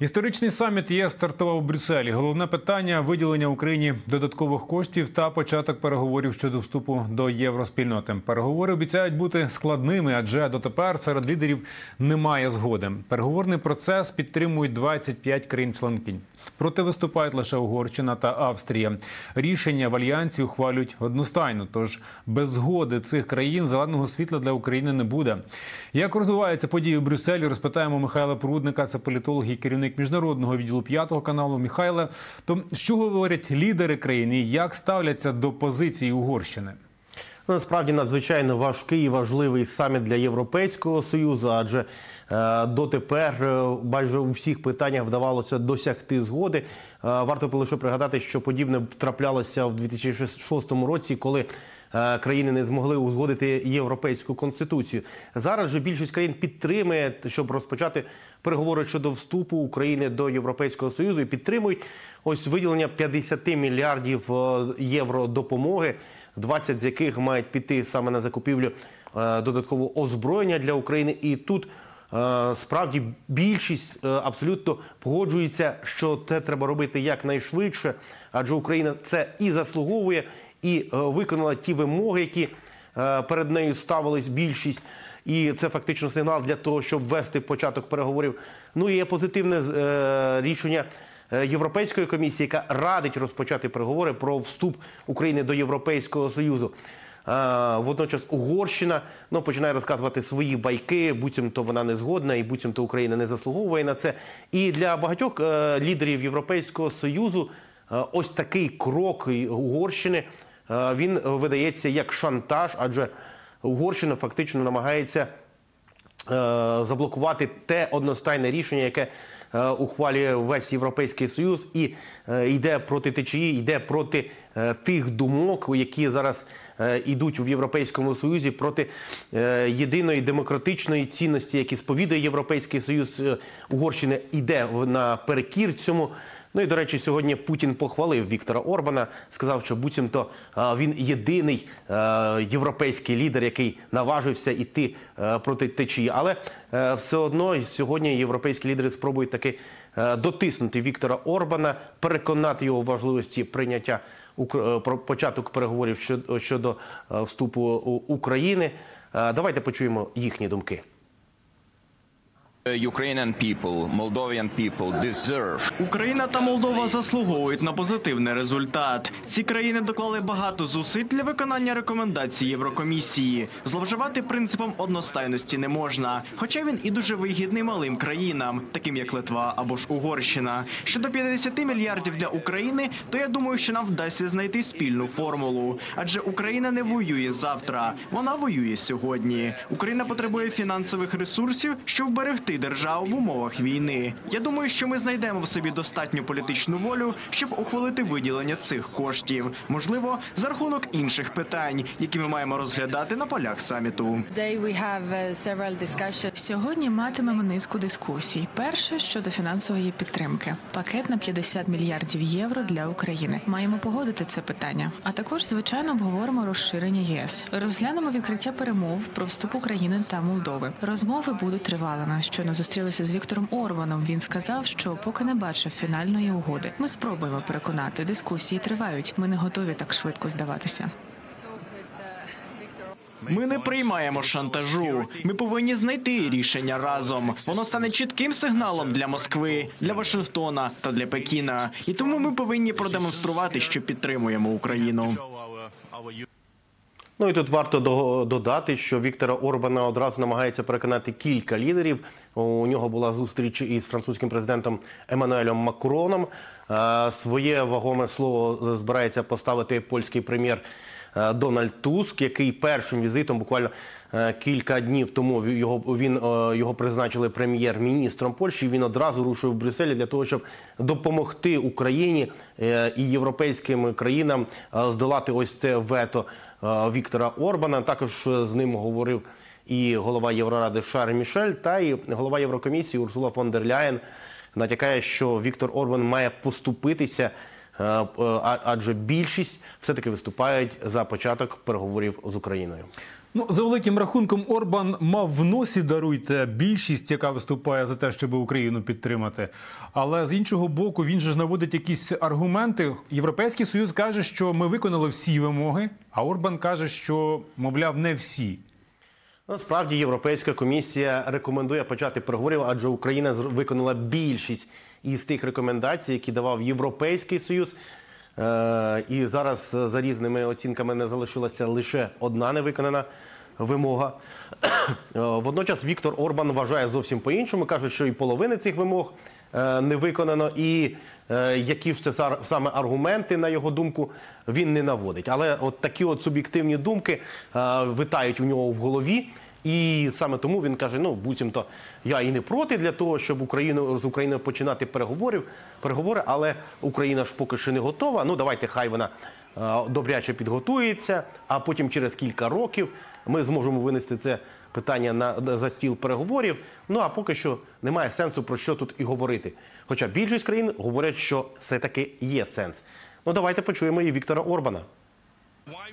Історичний саміт ЄС стартував у Брюсселі. Головне питання виділення Україні додаткових коштів та початок переговорів щодо вступу до євроспільноти. Переговори обіцяють бути складними, адже дотепер серед лідерів немає згоди. Переговорний процес підтримують 25 країн-членкинь. Проте виступають лише Угорщина та Австрія. Рішення в альянсі ухвалюють одностайно. Тож без згоди цих країн зеленого світла для України не буде. Як розвиваються події у Брюсселі, розпитаємо Михайла Прудника, це політолог і керівник міжнародного відділу п'ятого каналу. Михайле, то що говорять лідери країни? Як ставляться до позиції Угорщини? Ну, Насправді надзвичайно важкий і важливий саміт для Європейського союзу, адже е, дотепер е, майже у всіх питаннях вдавалося досягти згоди. Е, варто лише пригадати, що подібне траплялося в 2006 році, коли країни не змогли узгодити європейську конституцію. Зараз же більшість країн підтримує, щоб розпочати переговори щодо вступу України до Європейського союзу і підтримують ось виділення 50 мільярдів е, євро допомоги. 20 з яких мають піти саме на закупівлю е, додаткового озброєння для України. І тут е, справді більшість е, абсолютно погоджується, що це треба робити якнайшвидше, адже Україна це і заслуговує, і е, виконала ті вимоги, які е, перед нею ставились більшість. І це фактично сигнал для того, щоб ввести початок переговорів. Ну і є позитивне е, рішення. Європейської комісії, яка радить розпочати переговори про вступ України до Європейського союзу. Водночас Угорщина ну, починає розказувати свої байки, буцімто вона не згодна, і буцімто Україна не заслуговує на це. І для багатьох лідерів Європейського союзу ось такий крок Угорщини він видається як шантаж, адже Угорщина фактично намагається е, заблокувати те одностайне рішення, яке е, ухвалює весь європейський союз, і е, йде проти течії, йде проти е, тих думок, які зараз е, йдуть в європейському союзі, проти е, єдиної демократичної цінності, які сповідує європейський союз е, Угорщини, йде на перекір цьому. Ну і до речі, сьогодні Путін похвалив Віктора Орбана, сказав, що буцімто він єдиний європейський лідер, який наважився йти е, проти течії. Але все одно сьогодні європейські лідери спробують таки дотиснути Віктора Орбана, переконати його в важливості прийняття е, про початок переговорів щодо, е, вступу України. Е, Давайте почуємо їхні думки. Ukrainian people, Moldovan people deserve Україна та Молдова заслуговують на позитивний результат. Ці країни доклали багато зусиль для виконання рекомендацій Єврокомісії. Зловживати принципом одностайності не можна, хоча він і дуже вигідний малим країнам, таким як Литва або ж Угорщина. Щодо 50 мільярдів для України, то я думаю, що нам вдасться знайти спільну формулу. Адже Україна не воює завтра, вона воює сьогодні. Україна потребує фінансових ресурсів, щоб вберегти державу в умовах війни. Я думаю, що ми знайдемо в собі достатню політичну волю, щоб ухвалити виділення цих коштів. Можливо, за рахунок інших питань, які ми маємо розглядати на полях саміту. Uh. Сьогодні матимемо низку дискусій. Перше щодо фінансової підтримки, пакет на 50 мільярдів євро для України. Маємо погодити це питання. А також, звичайно, обговоримо розширення ЄС. Розглянемо відкриття перемов про вступ України та Молдови. Розмови будуть тривалими. Щойно зустрілися з Віктором Орбаном. Він сказав, що поки не бачив фінальної угоди. Ми спробуємо переконати. Дискусії тривають. Ми не готові так швидко здаватися. Ми не приймаємо шантажу. Ми повинні знайти рішення разом. Воно стане чітким сигналом для Москви, для Вашингтона та для Пекіна. І тому ми повинні продемонструвати, що підтримуємо Україну. Ну і тут варто до- додати, що Віктора Орбана одразу намагається переконати кілька лідерів. У нього була зустріч із французьким президентом Еммануелем Макроном. Е, Своє вагоме слово збирається поставити польський прем'єр е, Дональд Туск, який першим візитом буквально е, кілька днів тому його він його призначили прем'єр-міністром Польщі. Він одразу рушив в Брюсселі для того, щоб допомогти Україні і європейським країнам здолати ось це вето Віктора Орбана. Також е, з ним говорив і голова Євроради Шар Мішель, та і голова Єврокомісії Урсула фон дер Ляєн натякає, що Віктор Орбан має поступитися. Е, Адже більшість все таки виступають за початок переговорів з Україною. Ну, за великим рахунком, Орбан мав в носі даруйте більшість, яка виступає за те, щоб Україну підтримати. Але з іншого боку, він же ж наводить якісь аргументи. Європейський союз каже, що ми виконали всі вимоги, а Орбан каже, що мовляв не всі. Насправді Європейська комісія рекомендує почати переговорів, адже Україна виконала більшість із тих рекомендацій, які давав Європейський Союз. Е, І зараз е, за різними оцінками не залишилася лише одна невиконана вимога. Е, Водночас Віктор Орбан вважає зовсім по-іншому. каже, що і половини цих вимог е, не виконано, і е, які ж це саме аргументи, на його думку, він не наводить. Але от такі от суб'єктивні думки витають у нього в голові. І саме тому він каже: ну буцімто я і не проти для того, щоб Україну з Україною починати переговорів, переговори, але Україна ж поки що не готова. Ну давайте хай вона добряче підготується, а потім через кілька років ми зможемо винести це питання на за стіл переговорів. Ну а поки що немає сенсу про що тут і говорити. Хоча більшість країн говорять, що все-таки є сенс. Ну давайте почуємо і Віктора Орбана.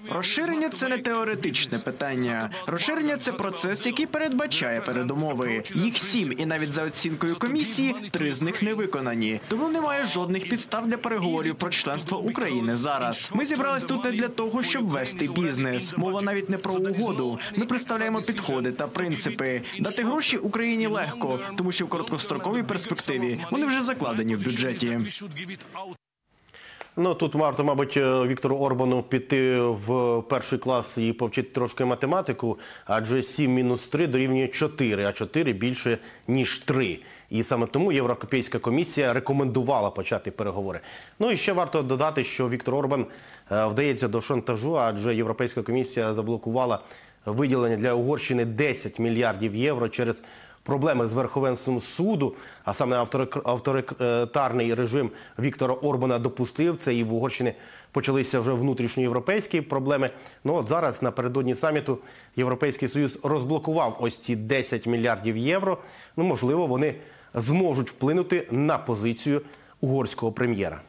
Розширення це не теоретичне питання. Розширення це процес, який передбачає передумови. Їх сім, і навіть за оцінкою комісії, три з них не виконані. Тому немає жодних підстав для переговорів про членство України зараз. Ми зібрались тут не для того, щоб вести бізнес. Мова навіть не про угоду. Ми представляємо підходи та принципи. Дати гроші Україні легко, тому що в короткостроковій перспективі вони вже закладені в бюджеті. Ну тут варто, мабуть, е, Віктору Орбану піти в перший клас і повчити трошки математику, адже 7 мінус 3 дорівнює 4, а 4 більше, ніж 3. І саме тому Європейська комісія рекомендувала почати переговори. Ну і ще варто додати, що Віктор Орбан е, вдається до шантажу, адже Європейська комісія заблокувала виділення для Угорщини 10 мільярдів євро через проблеми з верховенством суду, а саме авторитарний режим Віктора Орбана допустив це, і в Угорщині почалися вже внутрішньоєвропейські проблеми. Ну от зараз напередодні саміту Європейський Союз розблокував ось ці 10 мільярдів євро. Ну можливо, вони зможуть вплинути на позицію угорського прем'єра.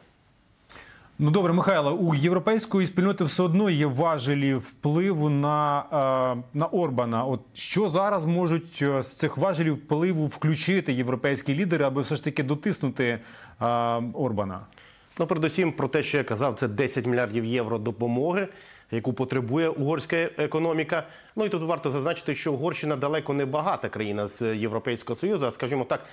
Ну добре, Михайло, у європейської спільноти все одно є важелі впливу на, е, на Орбана. От що зараз можуть е, з цих важелів впливу включити європейські лідери, аби все ж таки дотиснути е, Орбана? Ну, передусім, про те, що я казав, це 10 мільярдів євро допомоги, яку потребує угорська економіка. Ну і тут варто зазначити, що Угорщина далеко не багата країна з Європейського Союзу, а скажімо так,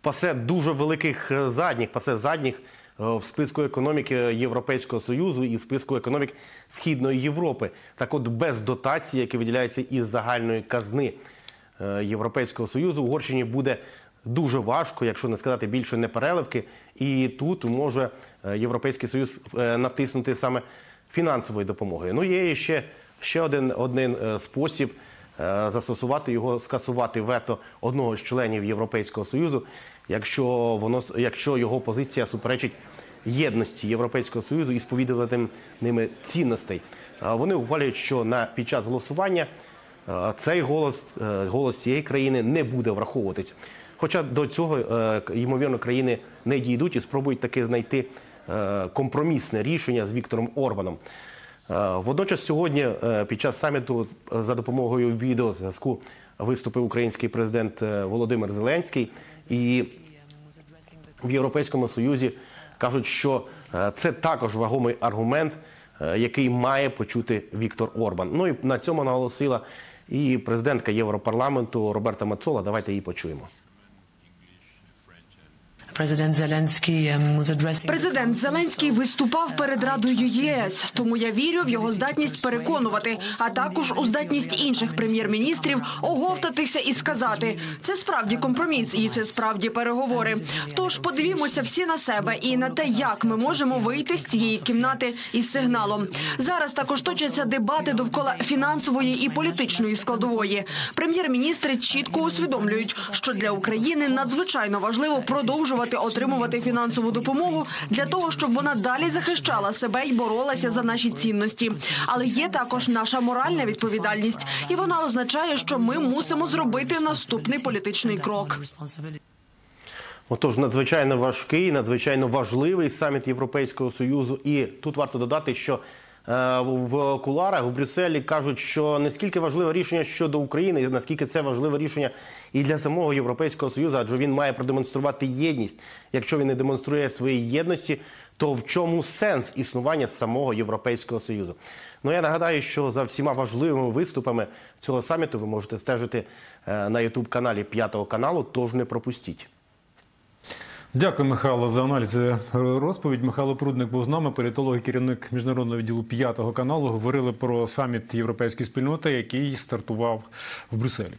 пасе дуже великих задніх, пасе задніх в списку економіки Європейського Союзу і в списку економік Східної Європи. Так от без дотацій, які виділяються із загальної казни е, Європейського Союзу, Угорщині буде дуже важко, якщо не сказати більше непереливки. І тут може е, Європейський Союз е, натиснути саме фінансовою допомогою. Ну, є ще, ще один, один е, спосіб е, застосувати його, скасувати вето одного з членів Європейського Союзу, якщо, воно, якщо його позиція суперечить єдності Європейського Союзу і сповідуватим ними цінностей. Вони ухвалюють, що на під час голосування цей голос, е, голос цієї країни не буде враховуватись. Хоча до цього, е, ймовірно, країни не дійдуть і спробують таки знайти е, компромісне рішення з Віктором Орбаном. Водночас сьогодні під час саміту за допомогою відеозв'язку виступив український президент Володимир Зеленський. І в Європейському Союзі кажуть, що е, це також вагомий аргумент, е, який має почути Віктор Орбан. Ну і на цьому наголосила і президентка Європарламенту Роберта Мацола. Давайте її почуємо. Президент Зеленський ем, виступав перед Радою ЄС, тому я вірю в його здатність переконувати, а також у здатність інших прем'єр-міністрів оговтатися і сказати: це справді компроміс, і це справді переговори. Тож подивімося всі на себе і на те, як ми можемо вийти з цієї кімнати із сигналом. Зараз також точаться дебати довкола фінансової і політичної складової. Прем'єр-міністри чітко усвідомлюють, що для України надзвичайно важливо продовжувати отримувати фінансову допомогу для того, щоб вона далі захищала себе і боролася за наші цінності. Але є також наша моральна відповідальність, і вона означає, що ми мусимо зробити наступний політичний крок. Отож, надзвичайно важкий, надзвичайно важливий саміт Європейського Союзу. І тут варто додати, що в куларах в Брюсселі кажуть, що наскільки важливе рішення щодо України, наскільки це важливе рішення і для самого Європейського Союзу, адже він має продемонструвати єдність. Якщо він не демонструє своєї єдності, то в чому сенс існування самого Європейського Союзу? Ну я нагадаю, що за всіма важливими виступами цього саміту ви можете стежити е, на Ютуб каналі П'ятого каналу, тож не пропустіть. Дякую, Михайло, за аналіз розповідь. Михайло Прудник був з нами, політолог керівник міжнародного відділу п'ятого каналу. Говорили про саміт європейської спільноти, який стартував в Брюсселі.